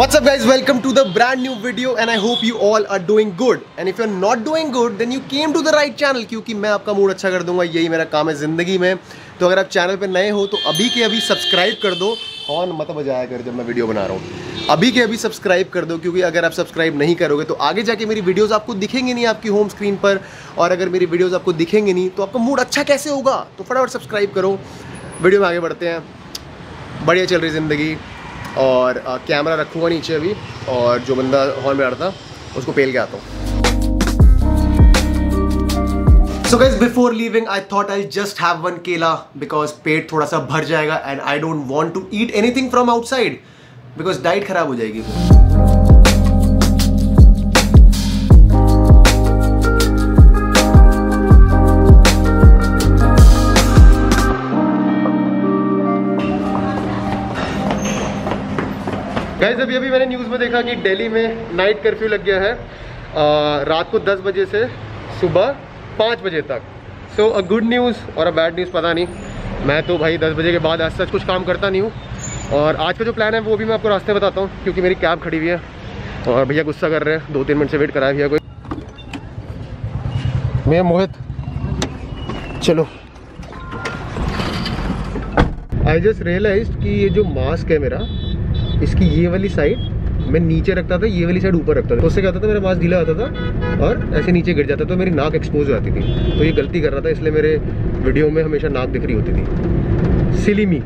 What's up guys, welcome to the brand new video and I hope you all are doing good. And if you're not doing good then you came to the right channel क्योंकि मैं आपका mood अच्छा कर दूँगा यही मेरा काम है ज़िंदगी में। तो अगर आप चैनल पर नए हो तो अभी के अभी सब्सक्राइब कर दो। हॉर्न मत बजाया कर जब मैं वीडियो बना रहा हूँ। अभी के अभी सब्सक्राइब कर दो क्योंकि अगर आप सब्सक्राइब नहीं करोगे तो आगे जाके मेरी वीडियोस आपको दिखेंगे नहीं आपकी होम स्क्रीन पर। और अगर मेरी वीडियोस आपको दिखेंगे नहीं तो आपका मूड अच्छा कैसे होगा? तो फटाफट सब्सक्राइब करो। वीडियो में आगे बढ़ते हैं। बढ़िया चल रही ज़िंदगी। और कैमरा रखूँगा नीचे अभी, और जो बंदा हॉल में आ था, उसको पेल के आता हूँ। So guys before leaving I thought I just have one केला बिकॉज़ पेट थोड़ा सा भर जाएगा and I don't want to eat anything from outside because diet खराब हो जाएगी। गाइज़ अभी अभी मैंने न्यूज़ में देखा कि दिल्ली में नाइट कर्फ्यू लग गया है आ, रात को 10 बजे से सुबह 5 बजे तक। सो अ गुड न्यूज़ और अ बैड न्यूज़ पता नहीं। मैं तो भाई 10 बजे के बाद आज सच कुछ काम करता नहीं हूँ। और आज का जो प्लान है वो भी मैं आपको रास्ते बताता हूँ क्योंकि मेरी कैब खड़ी हुई है। और भैया गुस्सा कर रहे हैं दो तीन मिनट से वेट कराया भैया कोई। मैं मोहित। चलो। आई जस्ट रियलाइज़ कि ये जो मास्क है मेरा इसकी ये वाली साइड मैं नीचे रखता था ये वाली साइड ऊपर रखता था। तो उससे क्या होता था मेरा मास्क ढीला होता था और ऐसे नीचे गिर जाता तो मेरी नाक एक्सपोज हो जाती थी। तो ये गलती कर रहा था इसलिए मेरे वीडियो में हमेशा नाक दिख रही होती थी। सिलीमी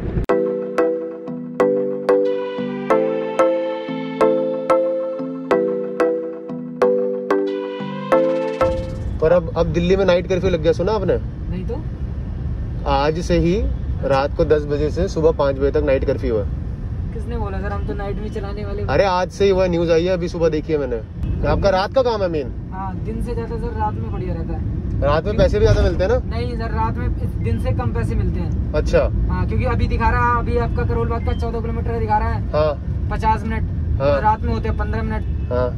पर अब अब दिल्ली में नाइट कर्फ्यू लग गया सुना आपने? नहीं तो? आज से ही रात को 10 बजे से सुबह 5 बजे तक नाइट कर्फ्यू है। किसने बोला? सर हम तो नाइट में चलाने वाले अरे आज से ही वह न्यूज़ आई है अभी सुबह देखी है मैंने। आपका रात का काम है मेन हाँ दिन से ज़्यादा सर रात में बढ़िया रहता है। रात में पैसे भी ज़्यादा मिलते हैं ना? नहीं सर रात में इस दिन से कम पैसे मिलते हैं। अच्छा। हाँ क्योंकि अभी दिखा रहा है अभी आपका करोल बाग का चौदह किलोमीटर दिखा रहा है। हाँ। पचास मिनट। हाँ। और रात में होते हैं पंद्रह मिनट। हाँ।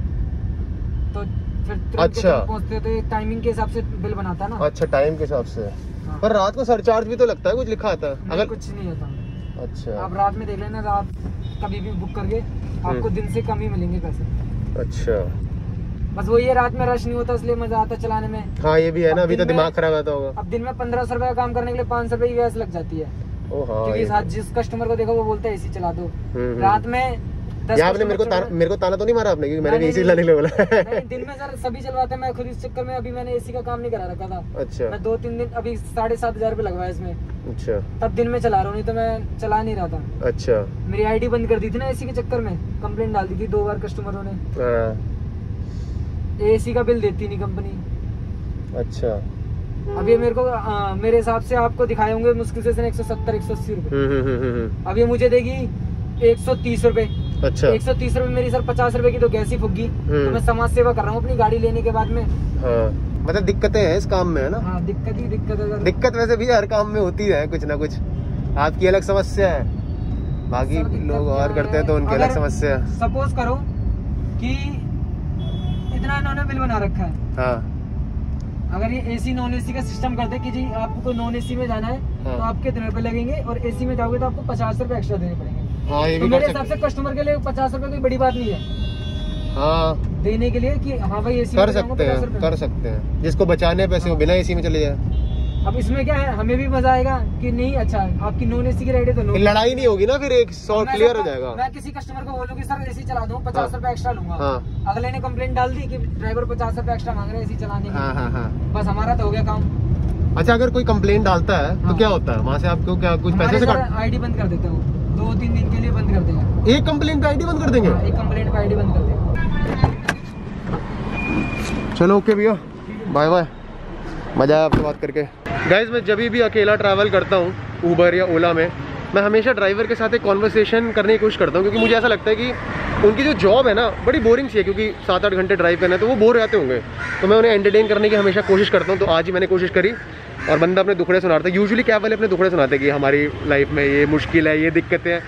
तो फिर अच्छा। पहुँचते तो टाइमिंग के हिसाब से बिल बनाता है ना। अच्छा टाइम के हिसाब से। हाँ। पर रात को सरचार्ज भी तो लगता है कुछ लिखा आता है। अगर कुछ नहीं होता। अच्छा। आप रात में देख लेना रात कभी भी बुक करके। आपको हम्म। दिन से कम ही मिलेंगे पैसे। अच्छा। बस वही है रात में रश नहीं होता इसलिए मज़ा आता चलाने में। हाँ ये भी है ना अभी तो दिमाग खराब आता होगा। अब दिन में पंद्रह सौ रुपए का काम करने के लिए पाँच सौ रुपए की गैस लग जाती है। ओ हाँ क्योंकि साथ जिस कस्टमर को देखो वो बोलता है एसी चला दो। हम्म। रात में ये आपने मेरे को ताना, मेरे को ताना तो नहीं मारा आपने क्योंकि मैंने नहीं, एसी नहीं, लाने के लिए बोला। नहीं दिन में सर सभी चलवाते हैं मैं खुद इस चक्कर में अभी मैंने एसी का काम नहीं करा रखा था। अच्छा। मैं दो तीन दिन अभी साढ़े सात हज़ार रुपये लगवाया इसमें। अच्छा। तब दिन में चला रहा हूँ नहीं तो मैं चला नहीं रहा था। अच्छा। मेरी आईडी बंद कर दी थी ना एसी के चक्कर में कंप्लेंट डाल दी थी दो बार कस्टमरों ने। हाँ, एसी का बिल देती नहीं कंपनी अच्छा। अभी मेरे को आ, मेरे हिसाब से आपको दिखाए होंगे मुश्किल से एक सौ सत्तर एक सौ अस्सी रुपए हम्म, हम्म, हम्म, हम्म, अभी मुझे देगी एक सौ तीस रुपए अच्छा। एक सौ तीस रूपए मेरी सर पचास रूपए की तो गैस ही फुग्गी। हम्म। तो मैं समाज सेवा कर रहा हूँ अपनी गाड़ी लेने के बाद में। हाँ। मतलब दिक्कतें हैं इस काम में है ना? हाँ दिक्कत ही दिक्कत है दिक्कत वैसे भी हर काम में होती है कुछ ना कुछ। आपकी अलग समस्या है। बाकी लोग और करते हैं तो उनकी अलग समस्या है। सपोज़ करो कि इतना इन्होंने बिल बना रखा है। हाँ। अगर ये एसी नॉन एसी का सिस्टम करते कि जी आपको नॉन एसी में जाना है हाँ। तो आप कितने रुपए लगेंगे? और एसी में जाओगे तो आपको पचास रुपए एक्स्ट्रा देने पड़ेंगे। हाँ ये तो भी मेरे हिसाब से कस्टमर के लिए पचास रुपए कोई बड़ी बात नहीं है। हाँ। देने के लिए कि हाँ भाई एसी कर सकते हैं कर सकते हैं। जिसको बचाने पैसे वो बिना एसी में चले जाए। अब इसमें क्या है हमें भी मज़ा आएगा कि नहीं अच्छा आपकी नॉन एसी की राइड है तो फिर लड़ाई नहीं होगी ना फिर एक सौ क्लियर हो जाएगा। मैं किसी कस्टमर को बोलूँ कि सर एसी चला दूँ पचास हाँ। रुपए एक्स्ट्रा लूँगा। हाँ। अगले ने कंप्लेंट डाल दी कि ड्राइवर पचास रुपए एक्स्ट्रा मांग रहे हैं एसी चलाने हाँ हाँ हाँ। बस हमारा तो हो गया काम। अच्छा अगर कोई कंप्लेन डालता है तो हाँ। क्या होता है? वहाँ से आपको क्या कुछ पैसे से आईडी बंद कर देते हो दो तीन दिन के लिए बंद कर देंगे। एक कंप्लेन पे आईडी बंद कर देंगे? हाँ, एक कंप्लेंट पे आईडी बंद कर देंगे। चलो ओके भैया। बाय बाय मज़ा आया आपसे बात करके। गाइज़ मैं जब भी अकेला ट्रैवल करता हूँ ऊबर या ओला में मैं हमेशा ड्राइवर के साथ एक कॉन्वर्सेशन करने की कोशिश करता हूँ क्योंकि मुझे ऐसा लगता है कि उनकी जो जॉब है ना बड़ी बोरिंग सी है क्योंकि सात आठ घंटे ड्राइव करना है तो वो बोर रहते होंगे। तो मैं उन्हें एंटरटेन करने की हमेशा कोशिश करता हूँ तो आज ही मैंने कोशिश करी। और बंदा अपने दुखड़े सुनाता है यूजुअली कैब वाले अपने दुखड़े सुनाते हैं कि हमारी लाइफ में ये मुश्किल है ये दिक्कतें हैं।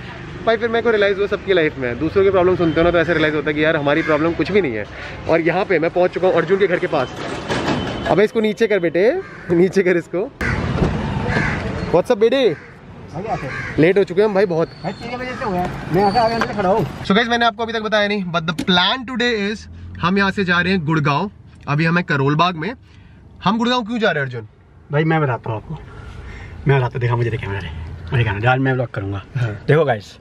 भाई फिर मेरे को रियलाइज़ हुआ सबकी लाइफ में दूसरों की प्रॉब्लम सुनते हो ना तो ऐसे रियलाइज़ होता है कि यार हमारी प्रॉब्लम कुछ भी नहीं है। और यहाँ पे मैं पहुँच चुका हूँ अर्जुन के घर के पास। अबे इसको नीचे कर बेटे नीचे कर इसको। व्हाट्सअप बेटे लेट हो चुके हैं हम भाई बहुत। से मैंने आपको अभी तक बताया नहीं but the plan today is हम यहाँ से जा रहे हैं गुड़गांव। अभी हमें करोल बाग में। हम गुड़गांव क्यों जा रहे हैं अर्जुन? भाई मैं बताता हूँ आपको। मैं बताता हूँ देखा मुझे देखा मेरे मेरे कहना आज मैं ब्लॉग करूँगा। हाँ। देखो गाइस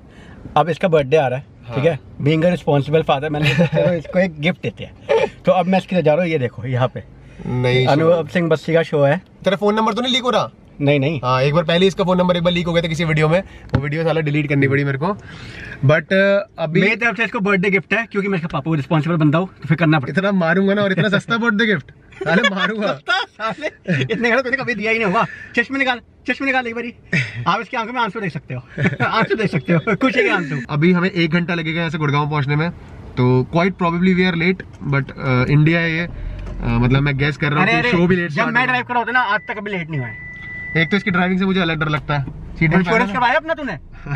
अब इसका बर्थडे आ रहा है ठीक है? बीइंग अ रिस्पॉन्सिबल फादर मैंने इसको एक गिफ्ट देते हैं। तो अब मैं इसके लिए जा रहा हूँ ये देखो यहाँ पे। नहीं अनुभव सिंह बस्सी का शो है। तेरा फ़ोन नंबर तो नहीं लीक हो रहा? नहीं नहीं। हाँ एक बार पहले इसका फ़ोन नंबर एक बार लीक हो गया था किसी वीडियो में। वो वीडियो साला डिलीट करनी पड़ी मेरे को। बट अभी मेरी तरफ़ से इसको बर्थडे गिफ्ट है क्योंकि मैं इसका पापा को रिस्पॉन्सिबल बनता हूँ तो फिर करना पड़ता इतना मारूँगा ना और इतना सस्ता बर्थडे गिफ्ट अरे मारूँगा। साले, इतने घड़ा तूने कभी दिया ही नहीं होगा। चश्मे निकाल चश्मे निकाल एक बारी। आप इसकी आँखों में आँसू देख सकते हो। आँसू देख सकते हो। खुशी के आँसू। अभी हमें एक घंटा लगेगा यहाँ से गुड़गांव पहुँचने में। तो quite probably we are late but India है ये। अ, मतलब मैं गैस कर रहा हूँ शो भी लेट जब मैं ड्राइव कर रहा होता ना आज तक कभी लेट नहीं हुआ एक तो इसकी ड्राइविंग से मुझे अलग डर लगता है। इंश्योरेंस करवाया अपना तूने?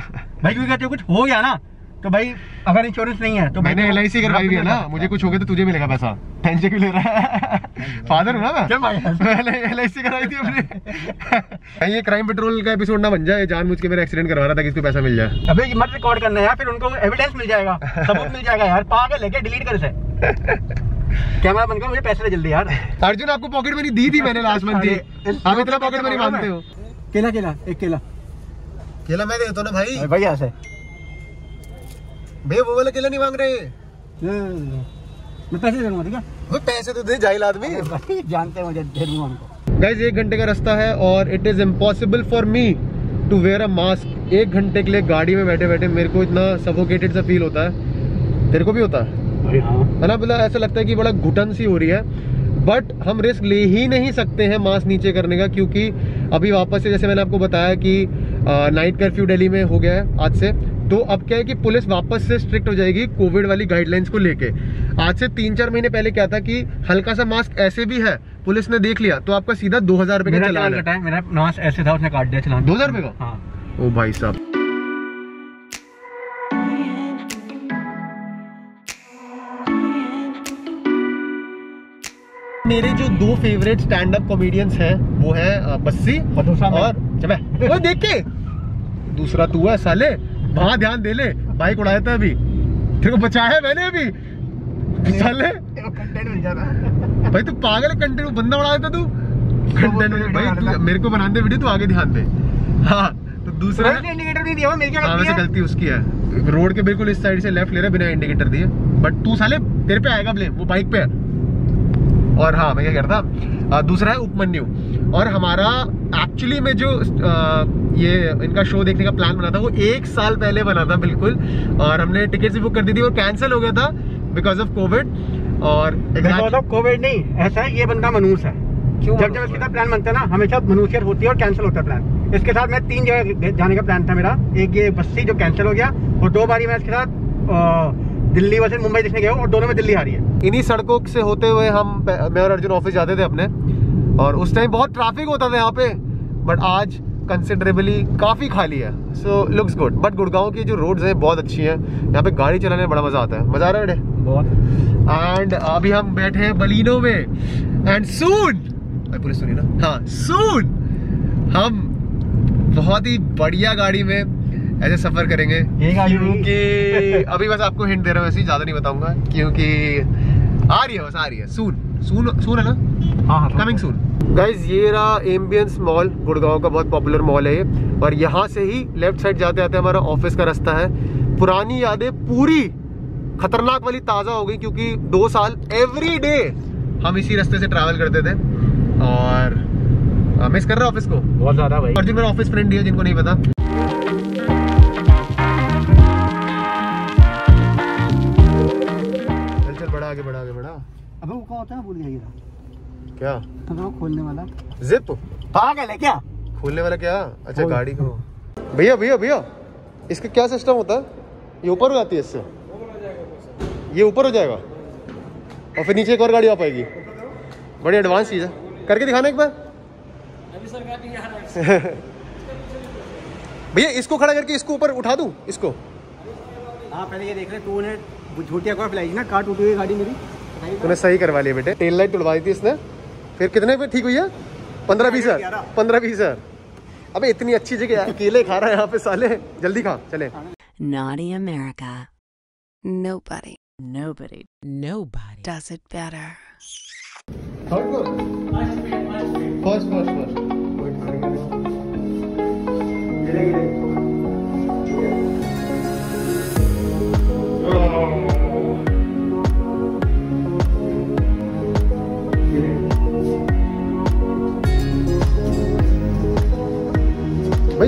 भाई क्योंकि कहते हो कुछ हो गया ना तो भाई अगर इंश्योरेंस नहीं है तो मैंने एल आई सी करवाई हुई है ना मुझे कुछ हो गया तो तुझे मिलेगा पैसा। टेंशन क्यों ले रहा है। फादर हूँ ना मैं। क्या भाई? मैंने एल आई सी कराई थी अपने। ये क्राइम पेट्रोल का एपिसोड ना बन जाए जान मुझ के मेरा एक्सीडेंट करवा रहा था कि इसको पैसा मिल जाए। अबे ये मत रिकॉर्ड करना यार फिर उनको एविडेंस मिल जाएगा। सबूत मिल जाएगा यार। पागल है क्या? डिलीट कर इसे। कैमरा बंद कर मुझे पैसे दे जल्दी यार। अर्जुन आपको पॉकेट मनी दी थी मैंने लास्ट मंथ आप इतना पॉकेट मनी मांगते हो। केला केला एक केला। केला मैं देता हूँ ना भाई। भाई ऐसे भैया वो वाला केला नहीं मांग रहे मैं पैसे दूँगा ठीक है? पैसे तो दे जाहिल आदमी। जानते हैं मुझे दे दूँगा गाइज़ एक घंटे का रास्ता है और it is impossible for me to wear a mask एक घंटे के लिए गाड़ी में बैठे बैठे मेरे को इतना सफोकेटेड सा फील होता है। तेरे को भी होता है? हाँ। है ना मतलब ऐसा लगता है कि बड़ा घुटन सी हो रही है। बट हम रिस्क ले ही नहीं सकते हैं मास्क नीचे करने का क्योंकि अभी वापस से जैसे मैंने आपको बताया कि नाइट कर्फ्यू दिल्ली में हो गया है आज से। तो अब क्या है कि पुलिस वापस से स्ट्रिक्ट हो जाएगी कोविड वाली गाइडलाइंस को लेके। आज से तीन चार महीने पहले क्या था कि हल्का सा मास्क ऐसे भी है पुलिस ने देख लिया तो आपका सीधा दो हज़ार रुपए का मेरा चलान है। मेरा ऐसे था उसने काट दिया चलान दो हज़ार रुपए का? हाँ। ओ भाई साहब। मेरे जो दो फेवरेट स्टैंड अप कॉमेडियंस हैं वो है बस्सी और वो देख के। दूसरा तू है साले। वहाँ ध्यान दे ले। बाइक उड़ाया था अभी। तेरे को बचाया मैंने अभी। साले जाता भाई तू पागल कंटेंट बंदा उड़ाया था तू? कंटेंट भाई तू था। मेरे को बनाने वीडियो तू आगे ध्यान दे। हाँ तो दूसरा इंडिकेटर नहीं दिया मेरी क्या हाँ गलती है। गलती उसकी है। रोड के बिल्कुल इस साइड से लेफ़्ट ले रहा बिना इंडिकेटर दिए। बट तू साले तेरे पे आएगा ब्लेम वो बाइक पे है। और हाँ मैं क्या करता दूसरा है उपमन्यु। और हमारा एक्चुअली में जो ये इनका शो देखने का प्लान बना था वो एक साल पहले बना था बिल्कुल। और हमने टिकट भी बुक कर दी थी और कैंसिल हो गया था बिकॉज़ ऑफ़ कोविड और बिकॉज़ ऑफ़ कोविड नहीं ऐसा है ये बंदा मनूस है। क्यों जब जब इसके साथ प्लान बनता है ना हमेशा मनुष्यत होती है और कैंसिल होता है प्लान इसके साथ मैं तीन जगह जाने का प्लान था मेरा। एक ये बस्सी जो कैंसिल हो गया और दो बारी मैं इसके साथ दिल्ली वैसे मुंबई देखने गया हूँ और दोनों में दिल्ली आ रही है। इन्हीं सड़कों से होते हुए हम मैं और अर्जुन ऑफ़िस जाते थे अपने। और उस टाइम बहुत ट्रैफ़िक होता था यहाँ पे बट आज कंसिडरेबली काफ़ी खाली है। So looks good but Gurgaon की जो रोड्स हैं बहुत अच्छी हैं। यहाँ पे गाड़ी चलाने में बड़ा मज़ा आता है। मज़ा आ रहा है बहुत। एंड अभी हम बैठे हैं बलिनो में। एंड सून पुलिस सुनी ना? हाँ सून हम बहुत ही बढ़िया गाड़ी में ऐसे सफ़र करेंगे। क्योंकि अभी बस आपको हिंट दे रहा हूँ ही ज़्यादा नहीं बताऊँगा क्योंकि आ रही है बस आ रही है। सून सून सून है ना? हाँ कमिंग सून गाइज़ ये रहा एम्बियंस मॉल गुड़गांव का बहुत पॉपुलर मॉल है ये। और यहाँ से ही लेफ़्ट साइड जाते आते हमारा ऑफ़िस का रास्ता है। पुरानी यादें पूरी खतरनाक वाली ताज़ा हो गई क्योंकि दो साल एवरी डे हम इसी रास्ते से ट्रैवल करते थे। और मिस कर रहा ऑफ़िस को? बहुत ज़्यादा भाई। अर्जुन मेरा ऑफ़िस फ्रेंड है जिनको नहीं पता। अबे वो क्या होता है भूल गया ये क्या? तो खोलने वाला। जिप पागल है क्या? खोलने वाला क्या? अच्छा गाड़ी को। भैया भैया भैया इसका क्या सिस्टम होता है? ये ऊपर हो जाती है इससे। ये ऊपर हो जाएगा। और फिर नीचे एक और गाड़ी आ पाएगी। बड़ी एडवांस चीज़ है। करके दिखाना एक बार। भैया इसको खड़ा करके इसको ऊपर उठा दूँ? इसको? हाँ पहले ये देख रहे तूने झूठी अखबार फैलाई ना कार टूटी हुई गाड़ी मेरी। तूने सही करवा लिया बेटे। टेल लाइट तुड़वा दी थी इसने। फिर कितने पे ठीक हुई है? पंद्रह बीस हज़ार। पंद्रह बीस हज़ार। अबे इतनी अच्छी जगह है, अकेले खा रहा है यहाँ पे साले। जल्दी खा चले। Naughty America. Nobody, Nobody, nobody. does it better. First first first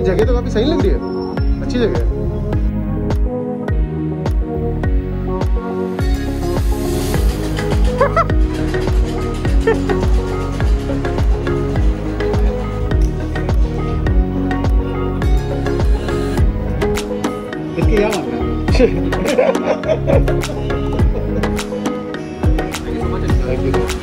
जगह तो काफ़ी सही लग रही है। अच्छी जगह है। इसके क्या मानना है?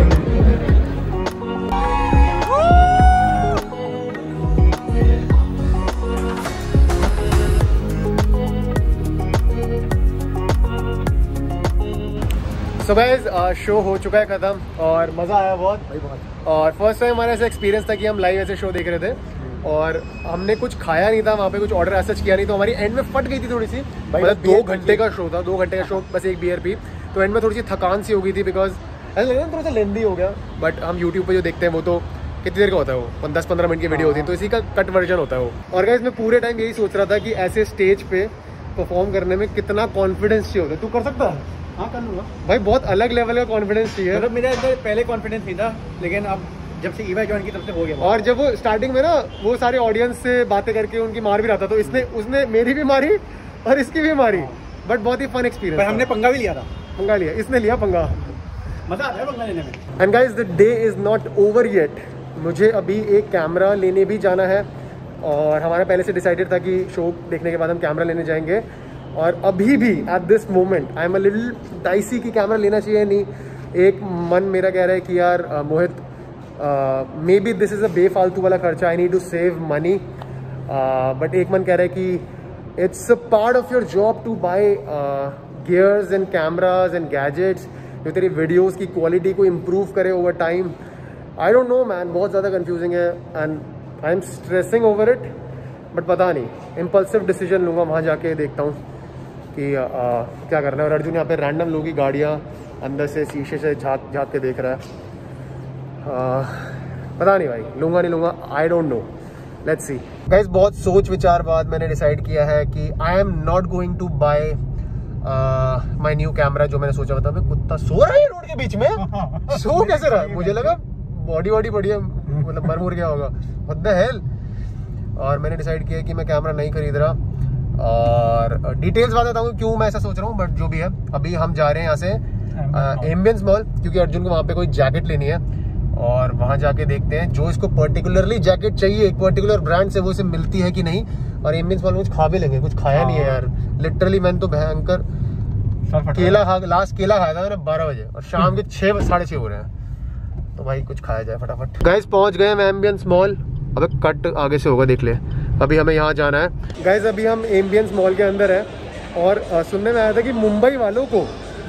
सो गाइस शो हो चुका है खत्म और मज़ा आया बहुत। भाई बहुत। और फ़र्स्ट टाइम हमारा ऐसा एक्सपीरियंस था कि हम लाइव ऐसे शो देख रहे थे। और हमने कुछ खाया नहीं था वहाँ पे कुछ ऑर्डर ऐसा किया नहीं तो हमारी एंड में फट गई थी थोड़ी सी मतलब दो घंटे का शो था दो घंटे का शो बस एक बियर पी। तो एंड में थोड़ी सी थकान सी हो गई थी बिकॉज़ ऐसा लग रहा थोड़ा सा लेंदी हो गया बट हम यूट्यूब पे जो देखते हैं वो तो कितनी देर का होता है वो? दस पंद्रह मिनट की वीडियो होती है तो इसी का कट वर्जन होता है वो। और गाइस मैं पूरे टाइम यही सोच रहा था कि ऐसे स्टेज पे परफॉर्म करने में कितना कॉन्फिडेंस चाहिए होता है। तू कर सकता है? हाँ कर लूँगा। भाई बहुत अलग लेवल का कॉन्फिडेंस चाहिए। मतलब मेरा अंदर पहले कॉन्फिडेंस नहीं था लेकिन अब जब से ईवा ज्वाइन की तरफ़ से हो गया और जब वो स्टार्टिंग में ना वो सारे ऑडियंस से बातें करके उनकी मार भी रहा था तो इसने उसने मेरी भी मारी और इसकी भी मारी। बट बहुत ही फन एक्सपीरियंस हमने पंगा भी लिया था। पंगा लिया। इसने लिया पंगा। मज़ा आता है पंगा लेने में। And guys the day is not over yet मुझे अभी एक कैमरा लेने भी जाना है और हमारा पहले से डिसाइडेड था कि शो देखने के बाद हम कैमरा लेने जाएँगे। और अभी भी at this moment I am a little dicey की कैमरा लेना चाहिए नहीं। एक मन मेरा कह रहा है कि यार Mohit may be this is a बेफालतू वाला खर्चा I need to save money but एक मन कह रहा है कि it's a part of your job to buy gears and cameras and gadgets जो तेरी वीडियोज़ की क्वालिटी को इम्प्रूव करे over time I don't know man बहुत ज़्यादा कन्फ्यूजिंग है and I am stressing over it but पता नहीं। इम्पल्सिव डिसीज़न लूँगा, वहाँ जाके देखता हूँ। कि आ, क्या करना है? और अर्जुन यहाँ पे रैंडम लोगों की गाड़ियाँ अंदर से शीशे से झाँक झाँक के देख रहा है। आ, पता नहीं भाई लूँगा नहीं लूँगा I don't know let's see guys बहुत सोच विचार बाद मैंने डिसाइड किया है कि I am not going to buy my new camera जो मैंने सोचा था। मैं कुत्ता सो रहा है रोड के बीच में। सो कैसे रहा है? मुझे लगा बॉडी वॉडी बढ़िया मतलब मर मुर गया होगा। हेल और मैंने डिसाइड किया कि मैं कैमरा नहीं खरीद रहा। और डिटेल्स बता हूँ क्यों मैं ऐसा सोच रहा हूँ बट जो भी है अभी हम जा रहे हैं यहाँ से एम्बियंस मॉल क्योंकि अर्जुन को वहाँ पे कोई जैकेट लेनी है और वहाँ जाके देखते हैं जो इसको पर्टिकुलरली जैकेट चाहिए एक पर्टिकुलर ब्रांड से वो इसे मिलती है कि नहीं और एम्बियंस मॉल में कुछ खा भी लेंगे कुछ खाया नहीं है यार। लिटरली मैंने तो भयंकर केला खा लास्ट केला खाया था मैंने बारह बजे और शाम के छः साढ़े छः हो रहे हैं। तो भाई कुछ खाया जाए फटाफट। गैस पहुँच गए हम एम्बियंस मॉल अबे कट आगे से होगा देख ले। अभी हमें यहाँ जाना है। गैस अभी हम एम्बियंस मॉल के अंदर है और सुनने में आया था कि मुंबई वालों को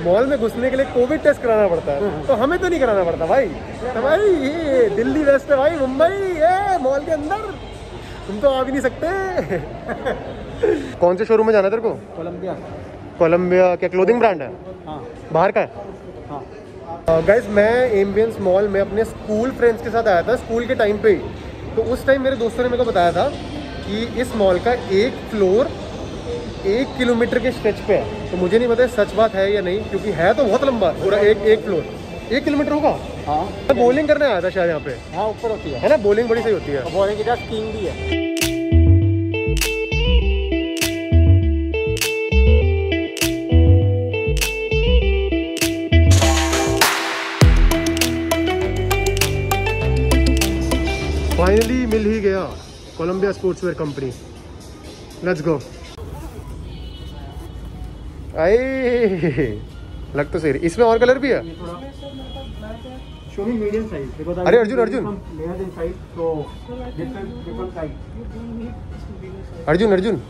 मॉल में घुसने के लिए कोविड टेस्ट कराना पड़ता है। तो हमें तो नहीं कराना पड़ता भाई। तो भाई ये दिल्ली वेस्ट है भाई मुंबई ये मॉल के अंदर। तुम तो आ भी नहीं सकते। कौन से शोरूम में जाना है तेरे को? कोलंबिया। कोलंबिया क्या क्लोथिंग ब्रांड है? हाँ। बाहर का है? हाँ। गाइज़ मैं एम्बियंस मॉल में अपने स्कूल फ्रेंड्स के साथ आया था स्कूल के टाइम पे तो उस टाइम मेरे दोस्तों ने मेरे को बताया था कि इस मॉल का एक फ्लोर एक किलोमीटर के स्ट्रेच पे है। तो मुझे नहीं पता सच बात है या नहीं क्योंकि है तो बहुत लंबा पूरा एक एक फ्लोर एक किलोमीटर होगा? हाँ। तो बॉलिंग करने आया था शायद यहाँ पे। हाँ ऊपर होती है। है ना? बॉलिंग बड़ी सही होती है। बॉलिंग की जगह स्कीइंग भी है। Columbia sportswear company let's go आए लग तो सही इसमें और कलर भी है? अरे अर्जुन, अर्जुन। अर्जुन अर्जुन।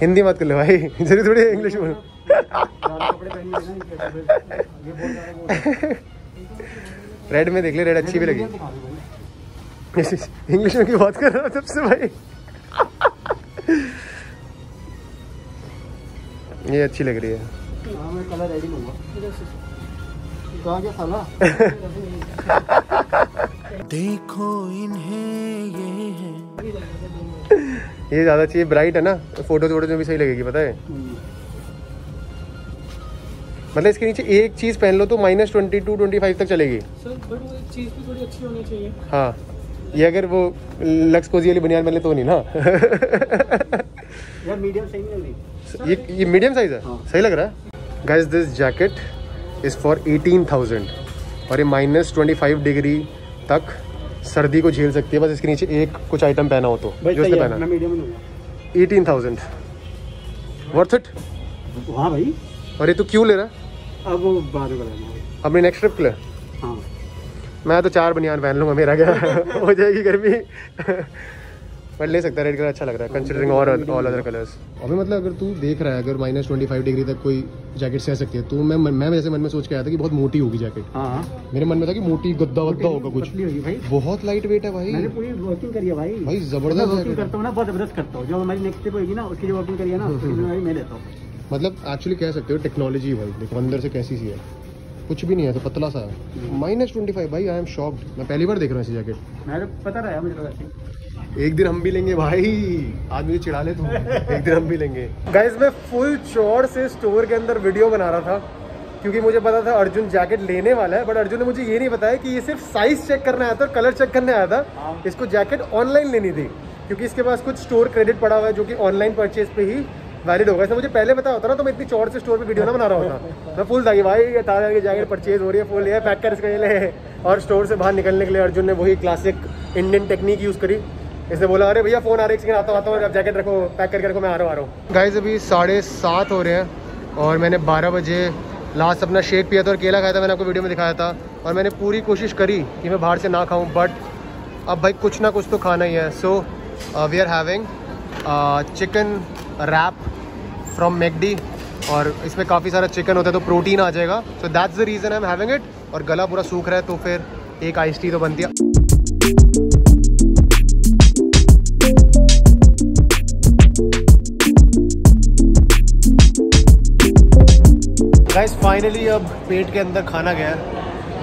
हिंदी मत कर ले भाई ज़रूर थोड़ी इंग्लिश बोलो। रेड में देख ले रेड अच्छी भी लगी। इंग्लिश में क्यों बात कर रहा हूँ सबसे भाई? ये अच्छी लग रही है। हाँ मैं कलर रेडी लूँगा। कहाँ क्या साला ये ज़्यादा चाहिए ब्राइट है ना फ़ोटो वोटो में भी सही लगेगी पता है? मतलब इसके नीचे एक चीज़ पहन लो तो minus twenty to twenty five तक चलेगी। सर बट वो एक चीज़ भी थोड़ी अच्छी होनी चाहिए। हाँ। ये अगर वो लक्स कोजी वाली बनियान पहले तो नहीं ना। यार मीडियम सही नहीं। लग रही ये ये मीडियम साइज़ है? हाँ। सही लग रहा है? Guys this jacket is for eighteen thousand और ये माइनस ट्वेंटी फाइव डिग्री तक सर्दी को झेल सकती है। बस इसके नीचे एक कुछ आइटम पहना हो तो जो है पहना एटीन थाउज़ेंड वर्थ इट हाँ भाई। और ये तू क्यों ले रहा है? अब वो बाद में अपनी नेक्स्ट ट्रिप के लिए। मैं तो चार बनियान पहन लूँगा मेरा क्या? हो जाएगी गर्मी। बट ले सकता है रेड कलर अच्छा लग रहा है कंसिडरिंग और ऑल अदर कलर्स अभी मतलब अगर तू देख रहा है अगर माइनस ट्वेंटी फाइव डिग्री तक कोई जैकेट सह सकती है तो मैं मैं जैसे मन में सोच के आया था कि बहुत मोटी होगी जैकेट हाँ हाँ। मेरे मन में था कि मोटी गद्दा वद्दा होगा कुछ। भाई। बहुत लाइट वेट है भाई। मैंने पूरी वर्किंग करी है भाई। भाई, ज़बरदस्त वर्किंग करता हूँ ना बहुत ज़बरदस्त करता हूँ। जो हमारी नेक्स्ट ट्रिप होगी ना उसकी जो वर्किंग करी है ना उसकी मैं लेता हूँ। मतलब एक्चुअली कह सकते हो टेक्नोलॉजी भाई। देखो अंदर से कैसी सी है। कुछ भी नहीं है तो पतला सा है। माइनस ट्वेंटी फाइव भाई आई एम शॉक्ड मैं पहली बार देख रहा हूँ ऐसी जैकेट मैं पता रहा मुझे तो एक दिन हम भी लेंगे भाई। आज मुझे चिढ़ा ले तू। एक दिन हम भी लेंगे। गाइस मैं फुल चौड़ से स्टोर के अंदर वीडियो बना रहा था क्योंकि मुझे पता था अर्जुन जैकेट लेने वाला है बट अर्जुन ने मुझे ये नहीं बताया कि ये सिर्फ़ साइज़ चेक करने आया था और कलर चेक करने आया था। इसको जैकेट ऑनलाइन लेनी थी क्योंकि इसके पास कुछ स्टोर क्रेडिट पड़ा हुआ है जो कि ऑनलाइन परचेज पे ही वैलिड होगा। इसलिए मुझे पहले पता होता ना तो मैं इतनी चौड़ से स्टोर पे वीडियो ना बना रहा होता। मैं फुल था भाई, ये की जैकेट परचेज हो रही है फुल ये पैक कर इसका ये ले और स्टोर से बाहर निकलने के लिए अर्जुन ने वही क्लासिक इंडियन टेक्निक यूज़ करी। इसने बोला, अरे भैया फ़ोन आ रहा है आता हूँ आता हूँ जैकेट रखो पैक करके रखो, मैं आ रहा हूँ, आ रहा हूँ। गाइज़ अभी साढ़े सात हो रहे हैं, और मैंने बारह बजे लास्ट अपना शेक पिया था और केला खाया था, मैंने आपको वीडियो में दिखाया था। और मैंने पूरी कोशिश करी कि मैं बाहर से ना खाऊं बट अब भाई कुछ ना कुछ तो खाना ही है। So we are having chicken wrap from McD और इसमें काफ़ी सारा चिकन होता है तो प्रोटीन आ जाएगा। So that's the reason I am having it और गला पूरा सूख रहा है तो फिर एक आइस टी तो बनती है फाइनली अब पेट के अंदर खाना गया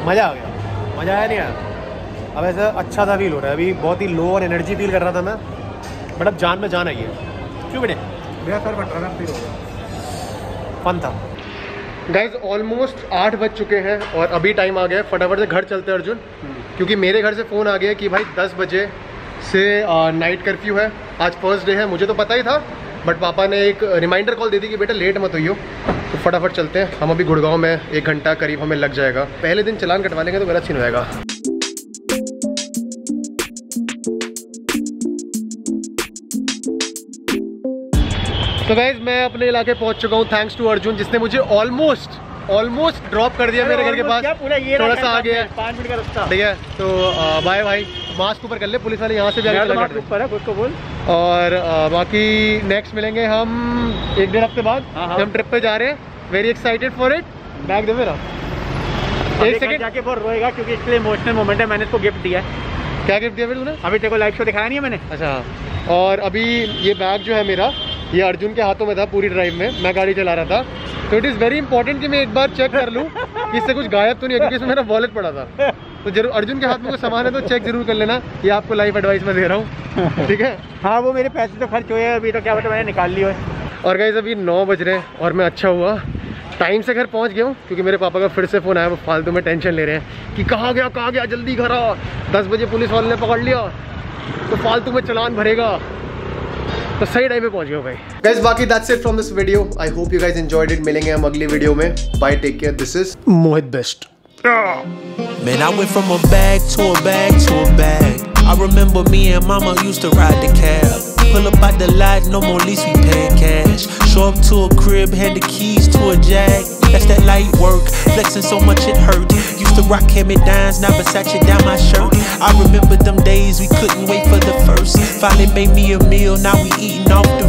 मज़ा आ गया। मज़ा आया नहीं आया? अब ऐसा अच्छा सा फील हो रहा है। अभी बहुत ही लो और एनर्जी फील कर रहा था मैं। बट अब जान में जान आई है। क्यों बेटे? फन था गाइज़ ऑलमोस्ट आठ बज चुके हैं और अभी टाइम आ गया है। फटाफट से घर चलते हैं, अर्जुन। क्योंकि मेरे घर से फ़ोन आ गया कि भाई दस बजे से नाइट कर्फ्यू है। आज फ़र्स्ट डे है, मुझे तो पता ही था। बट पापा ने एक रिमाइंडर कॉल दे दी कि बेटा लेट मत होइयो। तो फटाफट चलते हैं। हम अभी गुड़गांव में एक घंटा करीब हमें लग जाएगा। पहले दिन चलान कटवा लेंगे तो गलत सीन होएगा तो गाइज़ मैं अपने इलाके पहुँच चुका हूँ थैंक्स टू अर्जुन जिसने मुझे ऑलमोस्ट ऑलमोस्ट ड्रॉप कर दिया मेरे घर के पास। थोड़ा सा आगे है। पाँच मिनट का रास्ता। ठीक है तो बाय भाई मास्क ऊपर कर ले पुलिस वाले यहाँ से भी आगे तो ऊपर है खुद को बोल। और बाकी नेक्स्ट मिलेंगे हम एक डेढ़ हफ़्ते बाद हाँ, हाँ। हम ट्रिप पे जा रहे हैं। Very excited for it bag दे मेरा। एक सेकंड जाके बहुत रोएगा क्योंकि इसके लिए इमोशनल मोमेंट है मैंने इसको गिफ्ट दिया है। क्या गिफ्ट दिया फिर तूने? अभी तेरे को लाइव शो दिखाया नहीं है मैंने। अच्छा और अभी ये बैग जो है मेरा ये अर्जुन के हाथों में था पूरी ड्राइव में। मैं गाड़ी चला रहा था। तो इट इज़ वेरी इंपॉर्टेंट कि मैं एक बार चेक कर लूँ कि इससे कुछ गायब तो नहीं है क्योंकि इसमें मेरा वॉलेट पड़ा था। तो ज़रूर अर्जुन के हाथ में कोई सामान है तो चेक ज़रूर कर लेना। ये आपको लाइफ एडवाइस मैं दे रहा हूँ। ठीक है? हाँ वो मेरे पैसे तो खर्च हुए हैं अभी तो क्या बता मैंने निकाल लिए है। और गाइज़ अभी नौ बज रहे हैं और मैं अच्छा हुआ। टाइम से घर पहुँच गया हूँ क्योंकि मेरे पापा का फिर से फ़ोन आया वो फालतू में टेंशन ले रहे हैं कि कहाँ गया कहाँ गया जल्दी घर आ। दस बजे पुलिस वाले ने पकड़ लिया तो फालतू में चलान भरेगा। तो सही टाइम पे पहुँच गए भाई गाइस बाकी that's it from this video I hope you guys enjoyed it मिलेंगे हम अगली वीडियो में bye take care this is Mohit best Man, I went from a bag to a bag to a bag. I remember me and mama used to ride the cab. Pull up at the lot, no more lease, we paying cash. Show up to a crib, hand the keys to a jag. That's that light work, flexing so much it hurt. Used to rock me downs, now Versace down my shirt. I remember them days we couldn't wait for the first. Finally made me a meal, now we eating off the